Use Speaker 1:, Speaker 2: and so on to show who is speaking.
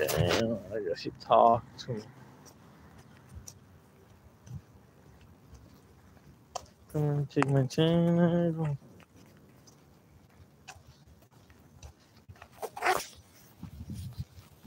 Speaker 1: Damn, I guess she talked. Come on, take my time.